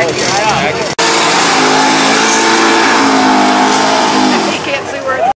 Okay.